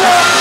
Awesome!